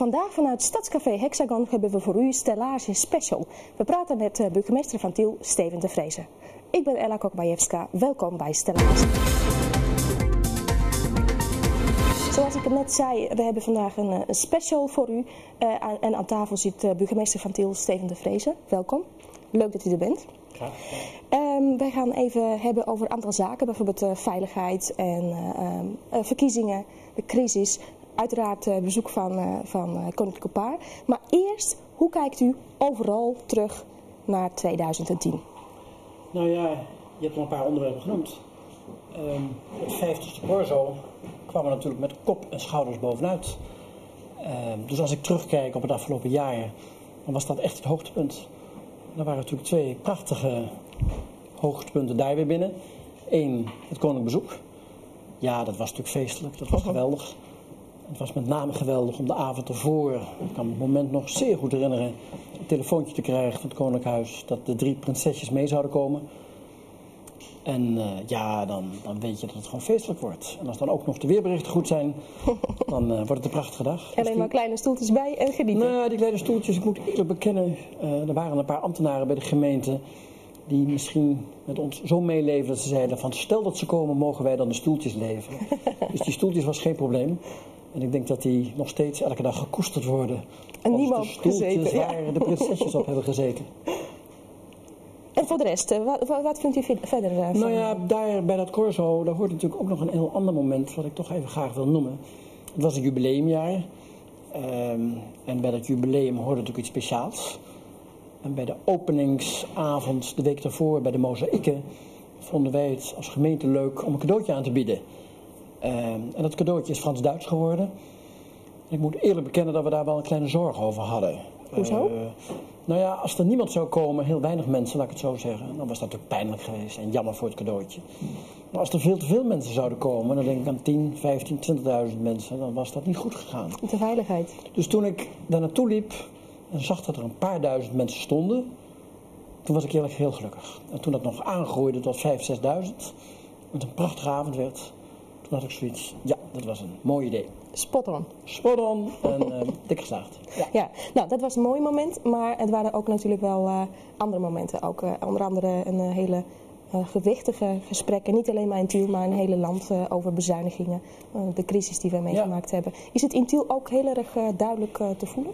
vandaag vanuit Stadscafé Hexagon hebben we voor u Stellage Special. We praten met eh, burgemeester van Tiel, Steven de Vreese. Ik ben Ella Kokbajewska, welkom bij Stellage. Zoals ik het net zei, we hebben vandaag een, eh, een special voor u. Uh, en aan tafel zit burgemeester van Tiel, Steven de Vreese. Welkom. Leuk dat u er bent. Um, wij gaan even hebben over een aantal zaken, bijvoorbeeld uh, veiligheid en uh, verkiezingen, de crisis. Uiteraard uh, bezoek van, uh, van uh, Koninklijke Paar. Maar eerst, hoe kijkt u overal terug naar 2010? Nou ja, je hebt al een paar onderwerpen genoemd. Um, het 50ste Corso kwam er natuurlijk met kop en schouders bovenuit. Um, dus als ik terugkijk op het afgelopen jaar, dan was dat echt het hoogtepunt. Er waren natuurlijk twee prachtige hoogtepunten daar weer binnen. Eén, het koninklijk bezoek. Ja, dat was natuurlijk feestelijk, dat was geweldig. Het was met name geweldig om de avond ervoor, ik kan me het moment nog zeer goed herinneren, een telefoontje te krijgen van het Koninklijk Huis dat de drie prinsesjes mee zouden komen. En uh, ja, dan, dan weet je dat het gewoon feestelijk wordt. En als dan ook nog de weerberichten goed zijn, dan uh, wordt het een prachtige dag. Alleen dus die... maar kleine stoeltjes bij en genieten. Nou, die kleine stoeltjes, ik moet eerlijk bekennen, uh, er waren een paar ambtenaren bij de gemeente die misschien met ons zo meeleven dat ze zeiden van stel dat ze komen, mogen wij dan de stoeltjes leveren. dus die stoeltjes was geen probleem. En ik denk dat die nog steeds elke dag gekoesterd worden. En niemand de ja. waar de prinsesjes op hebben gezeten. En voor de rest, wat, wat vindt u verder uh, van? Nou ja, daar bij dat corso, daar hoort natuurlijk ook nog een heel ander moment wat ik toch even graag wil noemen. Het was een jubileumjaar. Um, en bij dat jubileum hoorde natuurlijk iets speciaals. En bij de openingsavond, de week daarvoor, bij de mozaïeken, vonden wij het als gemeente leuk om een cadeautje aan te bieden. Uh, en dat cadeautje is Frans-Duits geworden. Ik moet eerlijk bekennen dat we daar wel een kleine zorg over hadden. Hoezo? Uh, nou ja, als er niemand zou komen, heel weinig mensen, laat ik het zo zeggen, dan was dat natuurlijk pijnlijk geweest en jammer voor het cadeautje. Maar als er veel te veel mensen zouden komen, dan denk ik aan 10, 15, 20.000 mensen, dan was dat niet goed gegaan. De veiligheid. Dus toen ik daar naartoe liep en zag dat er een paar duizend mensen stonden, toen was ik eerlijk heel gelukkig. En toen dat nog aangroeide tot 5.000, 6.000, het een prachtige avond werd, toen had ik zoiets, ja, dat was een mooi idee. Spot on. Spot on en uh, dik geslaagd. Ja. ja, nou dat was een mooi moment, maar het waren ook natuurlijk wel uh, andere momenten. Ook uh, onder andere een hele gewichtige gesprekken, niet alleen maar in Tiel, maar in het hele land over bezuinigingen. de crisis die we meegemaakt ja. hebben. Is het in Tiel ook heel erg duidelijk te voelen?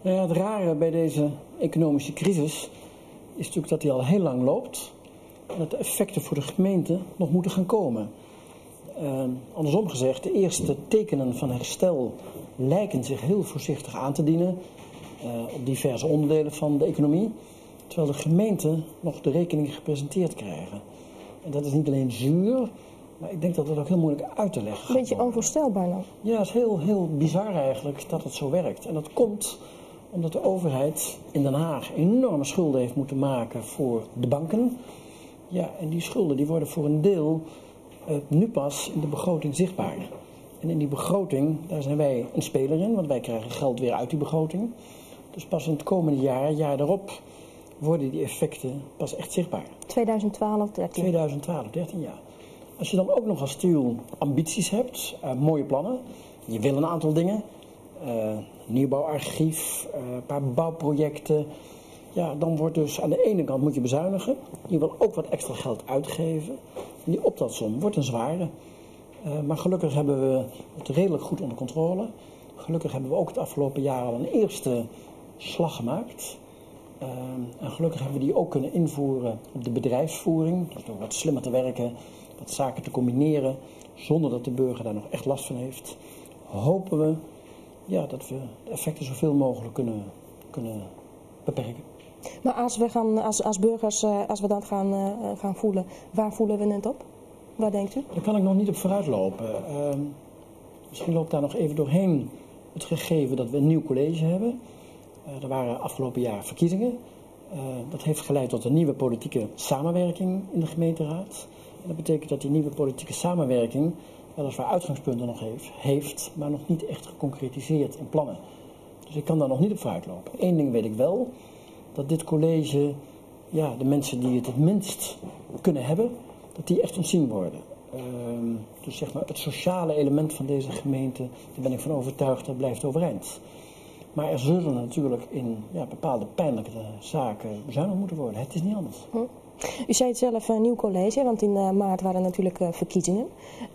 Nou ja, het rare bij deze economische crisis is natuurlijk dat die al heel lang loopt. En dat de effecten voor de gemeente nog moeten gaan komen. Uh, andersom gezegd, de eerste tekenen van herstel lijken zich heel voorzichtig aan te dienen uh, op diverse onderdelen van de economie, terwijl de gemeenten nog de rekening gepresenteerd krijgen. En dat is niet alleen zuur, maar ik denk dat dat ook heel moeilijk uit te leggen Een beetje onvoorstelbaar dan? Ja, het is heel, heel bizar eigenlijk dat het zo werkt. En dat komt omdat de overheid in Den Haag enorme schulden heeft moeten maken voor de banken. Ja, en die schulden die worden voor een deel nu pas in de begroting zichtbaar. En in die begroting, daar zijn wij een speler in, want wij krijgen geld weer uit die begroting. Dus pas in het komende jaar, jaar daarop, worden die effecten pas echt zichtbaar. 2012, 13. 2012, 13 jaar. Als je dan ook nog als Tiel ambities hebt, uh, mooie plannen, je wil een aantal dingen, uh, nieuwbouwarchief, een paar bouwprojecten, ja, dan wordt dus aan de ene kant moet je bezuinigen. Je wil ook wat extra geld uitgeven. En die optelsom wordt een zware. Uh, maar gelukkig hebben we het redelijk goed onder controle. Gelukkig hebben we ook het afgelopen jaar al een eerste slag gemaakt. Uh, en gelukkig hebben we die ook kunnen invoeren op de bedrijfsvoering. Dus door wat slimmer te werken, wat zaken te combineren, zonder dat de burger daar nog echt last van heeft. Hopen we ja, dat we de effecten zoveel mogelijk kunnen, kunnen beperken. Maar als we gaan, als, als burgers, als we dat gaan, uh, gaan voelen, waar voelen we het op? Waar denkt u? Daar kan ik nog niet op vooruitlopen. Uh, misschien loopt daar nog even doorheen het gegeven dat we een nieuw college hebben. Er waren afgelopen jaar verkiezingen. Dat heeft geleid tot een nieuwe politieke samenwerking in de gemeenteraad. En dat betekent dat die nieuwe politieke samenwerking weliswaar uitgangspunten nog heeft, heeft, maar nog niet echt geconcretiseerd in plannen. Dus ik kan daar nog niet op vooruitlopen. Eén ding weet ik wel, dat dit college, ja, de mensen die het het minst kunnen hebben, dat die echt ontzien worden. Ehm, dus zeg maar, het sociale element van deze gemeente, daar ben ik van overtuigd, dat blijft overeind. Maar er zullen natuurlijk in ja, bepaalde pijnlijke zaken bezuinigd moeten worden. Het is niet anders. Hm. U zei het zelf, een nieuw college, want in uh, maart waren natuurlijk uh, verkiezingen.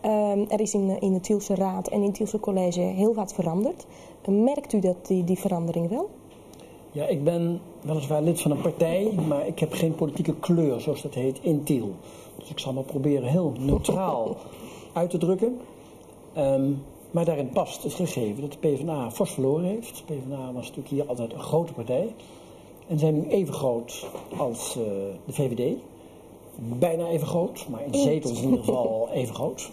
Uh, er is in, in de Tielse Raad en in het Tielse College heel wat veranderd. merkt u dat, die, die verandering wel? Ja, ik ben weliswaar lid van een partij, maar ik heb geen politieke kleur, zoals dat heet, in Tiel. Dus ik zal me proberen heel neutraal uit te drukken. Um, maar daarin past het gegeven dat de PvdA fors verloren heeft. De PvdA was natuurlijk hier altijd een grote partij. En zijn nu even groot als uh, de VVD. Bijna even groot, maar in zetels in ieder geval even groot.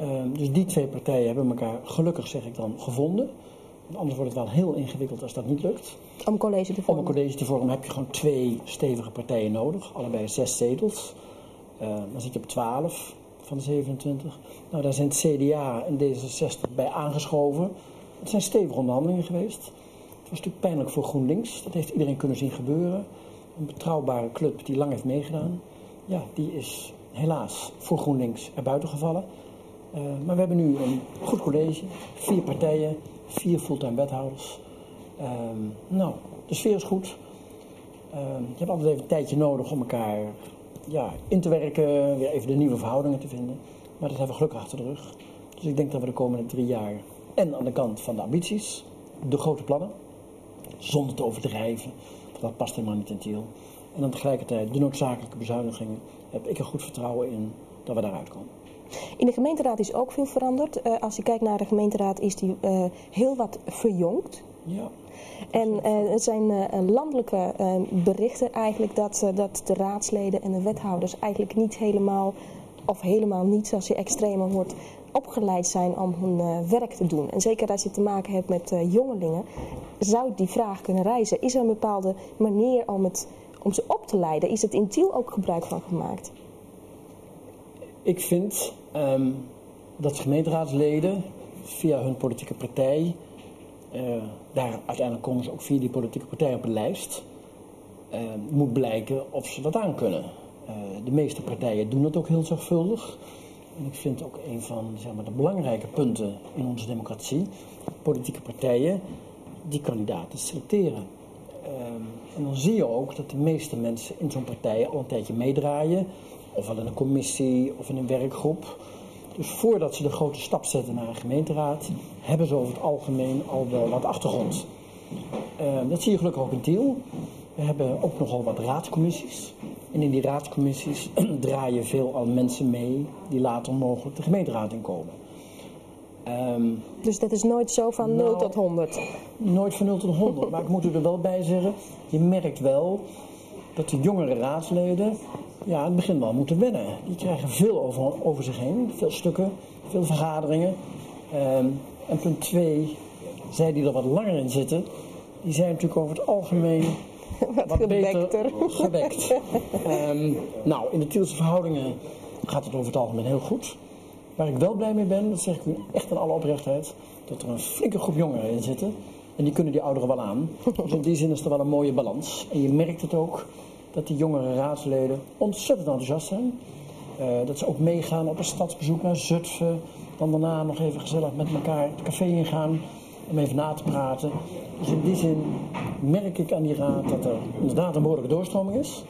Um, dus die twee partijen hebben elkaar gelukkig, zeg ik dan, gevonden. Anders wordt het wel heel ingewikkeld als dat niet lukt. Om een college te vormen? Om een college te vormen heb je gewoon twee stevige partijen nodig. Allebei zes zetels. Uh, dan zit je op 12 van de 27. Nou, daar zijn het CDA en D66 bij aangeschoven. Het zijn stevige onderhandelingen geweest. Het was natuurlijk pijnlijk voor GroenLinks. Dat heeft iedereen kunnen zien gebeuren. Een betrouwbare club die lang heeft meegedaan. Ja, die is helaas voor GroenLinks erbuiten gevallen. Uh, maar we hebben nu een goed college. Vier partijen, vier fulltime wethouders. Uh, nou, de sfeer is goed. Uh, je hebt altijd even een tijdje nodig om elkaar ja, in te werken, weer even de nieuwe verhoudingen te vinden. Maar dat hebben we gelukkig achter de rug. Dus ik denk dat we de komende drie jaar en aan de kant van de ambities, de grote plannen, zonder te overdrijven, dat past helemaal niet in Tiel. En dan tegelijkertijd de noodzakelijke bezuinigingen, heb ik er goed vertrouwen in dat we daaruit komen. In de gemeenteraad is ook veel veranderd. Uh, als je kijkt naar de gemeenteraad is die uh, heel wat verjongd. Ja. En uh, het zijn landelijke berichten eigenlijk dat, dat de raadsleden en de wethouders eigenlijk niet helemaal, of helemaal niet zoals je extremer hoort, opgeleid zijn om hun werk te doen. En zeker als je te maken hebt met jongelingen, zou die vraag kunnen reizen. Is er een bepaalde manier om, het, om ze op te leiden? Is het in Tiel ook gebruik van gemaakt? Ik vind um, dat gemeenteraadsleden via hun politieke partij uh, daar uiteindelijk komen ze ook via die politieke partij op een lijst. Uh, moet blijken of ze dat aan kunnen. Uh, de meeste partijen doen dat ook heel zorgvuldig. En ik vind ook een van zeg maar, de belangrijke punten in onze democratie, politieke partijen, die kandidaten selecteren. en dan zie je ook dat de meeste mensen in zo'n partij al een tijdje meedraaien, ofwel in een commissie of in een werkgroep. Dus voordat ze de grote stap zetten naar een gemeenteraad, hebben ze over het algemeen al wel wat achtergrond. Uh, dat zie je gelukkig ook in Tiel. We hebben ook nogal wat raadcommissies. En in die raadcommissies draaien veel al mensen mee die later mogelijk de gemeenteraad inkomen. Um, dus dat is nooit zo van 0 nou, tot 100? Nooit van 0 tot 100. maar ik moet er wel bij zeggen, je merkt wel dat de jongere raadsleden ja, in het begin wel moeten wennen. Die krijgen veel over, over zich heen, veel stukken, veel vergaderingen. Um, en punt twee, zij die er wat langer in zitten, die zijn natuurlijk over het algemeen wat, wat beter gewekt. um, nou, in de Tielse verhoudingen gaat het over het algemeen heel goed. Waar ik wel blij mee ben, dat zeg ik u echt in alle oprechtheid, dat er een flinke groep jongeren in zitten. En die kunnen die ouderen wel aan. Dus in die zin is er wel een mooie balans. En je merkt het ook dat die jongere raadsleden ontzettend enthousiast zijn. Uh, dat ze ook meegaan op een stadsbezoek naar Zutphen. Dan daarna nog even gezellig met elkaar het café ingaan om even na te praten. Dus in die zin merk ik aan die raad dat er inderdaad een behoorlijke doorstroming is.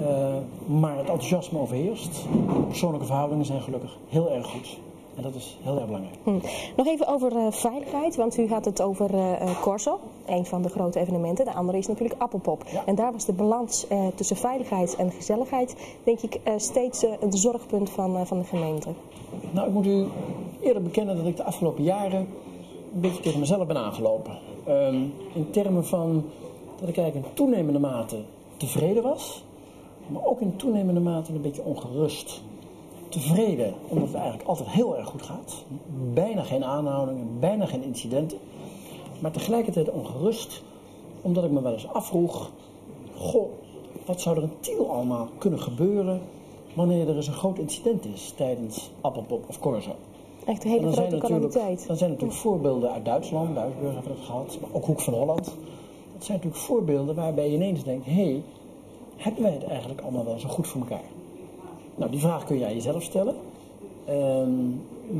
Uh, maar het enthousiasme overheerst. Persoonlijke verhoudingen zijn gelukkig heel erg goed. En dat is heel erg belangrijk. Hm. Nog even over uh, veiligheid, want u had het over uh, Corso, een van de grote evenementen. De andere is natuurlijk Appelpop. Ja. En daar was de balans uh, tussen veiligheid en gezelligheid, denk ik, steeds het zorgpunt van, van de gemeente. Nou, ik moet u eerder bekennen dat ik de afgelopen jaren een beetje tegen mezelf ben aangelopen. Um, in termen van dat ik eigenlijk in toenemende mate tevreden was, maar ook in toenemende mate een beetje ongerust tevreden, omdat het eigenlijk altijd heel erg goed gaat. Bijna geen aanhoudingen, bijna geen incidenten. Maar tegelijkertijd ongerust, omdat ik me wel eens afvroeg: Goh, wat zou er in Tiel allemaal kunnen gebeuren wanneer er eens een groot incident is tijdens Appelpop of Corso? Echt een hele grote calamiteit. Dan zijn natuurlijk voorbeelden uit Duitsland, Duitsburg hebben het gehad, maar ook Hoek van Holland. Dat zijn natuurlijk voorbeelden waarbij je ineens denkt: hé, hey, hebben wij het eigenlijk allemaal wel zo goed voor elkaar? Nou, die vraag kun je aan jezelf stellen. Ehm,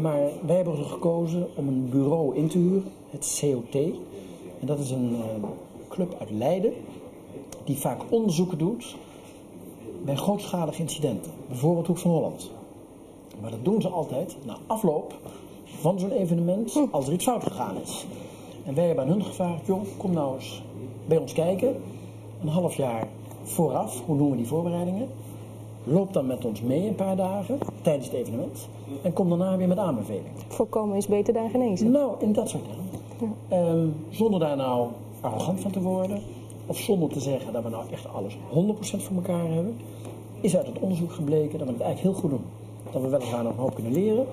maar wij hebben ervoor gekozen om een bureau in te huren, het COT. En dat is een eh, club uit Leiden die vaak onderzoeken doet bij grootschalige incidenten. Bijvoorbeeld Hoek van Holland. Maar dat doen ze altijd na afloop van zo'n evenement als er iets fout gegaan is. En wij hebben aan hun gevraagd, joh, kom nou eens bij ons kijken. Een half jaar vooraf, hoe doen we die voorbereidingen? Loop dan met ons mee een paar dagen tijdens het evenement. En kom daarna weer met aanbevelingen. Voorkomen is beter dan genezen. Nou, in dat soort dingen. Ehm, zonder daar nou arrogant van te worden. Of zonder te zeggen dat we nou echt alles 100% voor elkaar hebben. Is uit het onderzoek gebleken dat we het eigenlijk heel goed doen. Dat we weliswaar nog een hoop kunnen leren.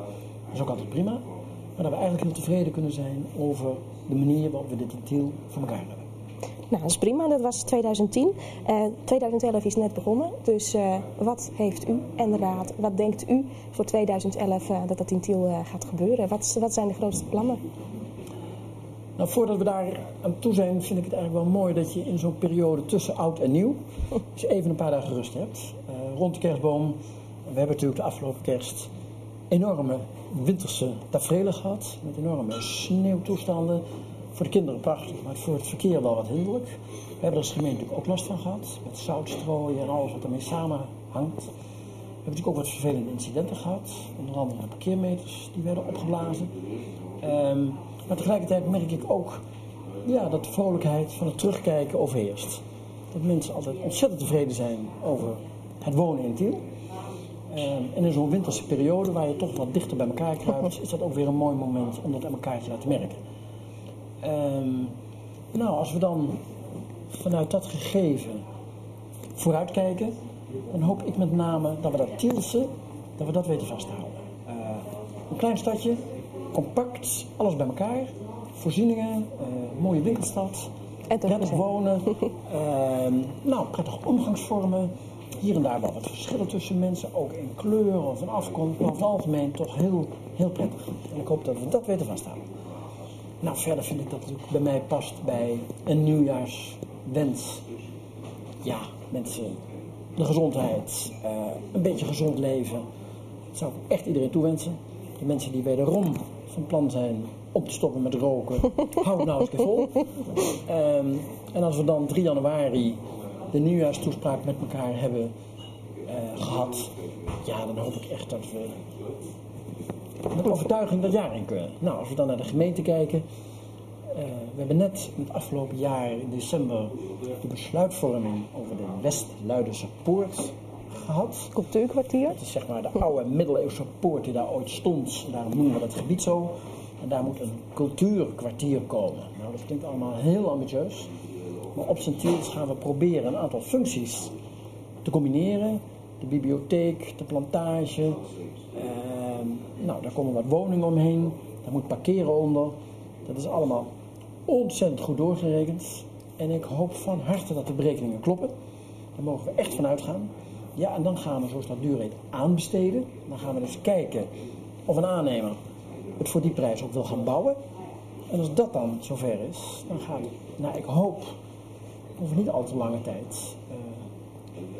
Dat is ook altijd prima. Maar dat we eigenlijk heel tevreden kunnen zijn over de manier waarop we dit Tiel voor elkaar hebben. Nou, dat is prima. Dat was 2010. Eh 2011 is net begonnen. Dus eh, wat heeft u en de raad, wat denkt u voor 2011 eh, dat dat in Tiel eh, gaat gebeuren? Wat, wat zijn de grootste plannen? Nou, voordat we daar aan toe zijn, vind ik het eigenlijk wel mooi dat je in zo'n periode tussen oud en nieuw, dus even een paar dagen rust hebt. Rond de kerstboom, we hebben natuurlijk de afgelopen kerst enorme winterse tafereelen gehad, met enorme sneeuwtoestanden. Voor de kinderen prachtig, maar voor het verkeer wel wat hinderlijk. We hebben er als gemeente ook last van gehad, met zoutstrooien en alles wat ermee samenhangt. We hebben natuurlijk ook wat vervelende incidenten gehad, onder andere de parkeermeters die werden opgeblazen. Ehm, maar tegelijkertijd merk ik ook ja, dat de vrolijkheid van het terugkijken overheerst. Dat mensen altijd ontzettend tevreden zijn over het wonen in Tiel. Ehm, en in zo'n winterse periode waar je toch wat dichter bij elkaar kruipt, is dat ook weer een mooi moment om dat aan elkaar te laten merken. Ehm, nou, als we dan vanuit dat gegeven vooruitkijken, dan hoop ik met name dat we dat Tielse, dat we dat weten vasthouden. Eh, een klein stadje, compact, alles bij elkaar, voorzieningen, eh, mooie winkelstad, prettig wonen, ehm, nou, prettige omgangsvormen. Hier en daar wel wat verschillen tussen mensen, ook in kleur of in afkomst, maar over het algemeen toch heel, heel prettig. En ik hoop dat we dat weten vasthouden. Nou, verder vind ik dat het ook bij mij past bij een nieuwjaarswens. Ja, mensen, de gezondheid, eh, een beetje gezond leven. Dat zou ik echt iedereen toewensen. De mensen die wederom van plan zijn om te stoppen met roken, hou het nou eens vol. Ehm, en als we dan 3 januari de nieuwjaarstoespraak met elkaar hebben eh, gehad, ja, dan hoop ik echt dat we met overtuiging dat jaar in kunnen. Nou, als we dan naar de gemeente kijken. eh, we hebben net het afgelopen jaar in december de besluitvorming over de West-Luidense Poort gehad. Cultuurkwartier. Dat is zeg maar de oude middeleeuwse poort die daar ooit stond. Daarom noemen we dat gebied zo. En daar moet een cultuurkwartier komen. Nou, dat klinkt allemaal heel ambitieus. Maar op zijn tiels gaan we proberen een aantal functies te combineren. De bibliotheek, de plantage. Nou, daar komen wat woningen omheen. Daar moet parkeren onder. Dat is allemaal ontzettend goed doorgerekend. En ik hoop van harte dat de berekeningen kloppen. Daar mogen we echt van uitgaan. Ja, en dan gaan we, zoals dat duur aanbesteden. Dan gaan we dus kijken of een aannemer het voor die prijs ook wil gaan bouwen. En als dat dan zover is, dan gaat het, nou ik hoop, over niet al te lange tijd, eh,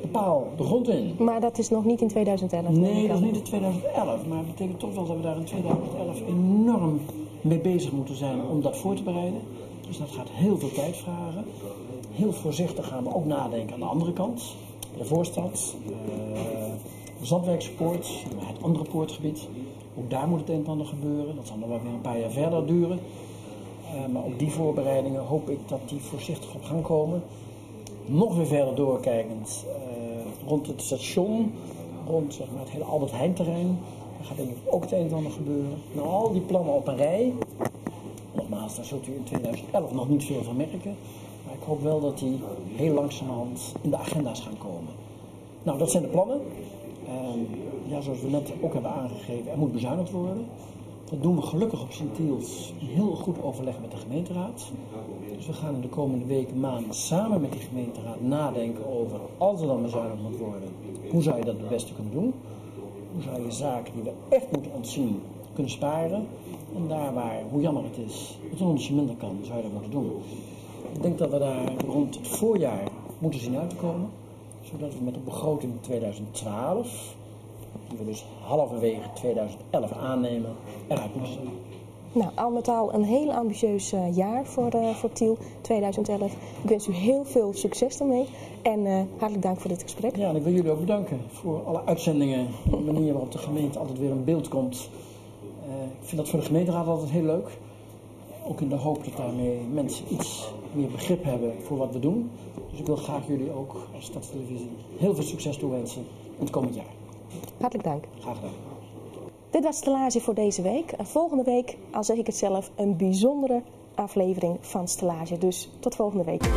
de paal de grond in. Maar dat is nog niet in 2011. neem Nee, dat is niet in 2011, maar het betekent toch wel dat we daar in 2011 enorm mee bezig moeten zijn om dat voor te bereiden. Dus dat gaat heel veel tijd vragen. Heel voorzichtig gaan we ook nadenken aan de andere kant. De voorstad, eh, de Zandwijkse poort, het andere poortgebied. Ook daar moet het een en ander gebeuren. Dat zal nog wel weer een paar jaar verder duren. Eh, maar ook die voorbereidingen hoop ik dat die voorzichtig op gang komen. Nog weer verder doorkijkend eh, rond het station, rond zeg maar, het hele Albert Heijn terrein. Daar gaat denk ik ook het een en ander gebeuren. Nou, al die plannen op een rij. Nogmaals, daar zult u in 2011 nog niet veel van merken. Maar ik hoop wel dat die heel langzamerhand in de agenda's gaan komen. Nou, dat zijn de plannen. Ehm, ja, zoals we net ook hebben aangegeven, er moet bezuinigd worden. Dat doen we gelukkig op Sint-Tiels in heel goed overleg met de gemeenteraad. Dus we gaan in de komende weken, maanden samen met de gemeenteraad nadenken over, als er dan bezuinigd moet worden, hoe zou je dat het beste kunnen doen? Hoe zou je zaken die we echt moeten ontzien kunnen sparen? En daar waar, hoe jammer het is, het onsje minder kan, zou je dat moeten doen. Ik denk dat we daar rond het voorjaar moeten zien uitkomen, zodat we met de begroting 2012 die we dus halverwege 2011 aannemen, eruit. Nou, al met al een heel ambitieus uh, jaar voor, uh, voor Tiel 2011. Ik wens u heel veel succes daarmee en uh, hartelijk dank voor dit gesprek. Ja, en ik wil jullie ook bedanken voor alle uitzendingen, de manier waarop de gemeente altijd weer in beeld komt. ik vind dat voor de gemeenteraad altijd heel leuk. Ook in de hoop dat daarmee mensen iets meer begrip hebben voor wat we doen. Dus ik wil graag jullie ook als Stadstelevisie heel veel succes toewensen in het komend jaar. Hartelijk dank. Graag gedaan. Dit was Stellage voor deze week. En volgende week, al zeg ik het zelf, een bijzondere aflevering van Stellage. Dus tot volgende week.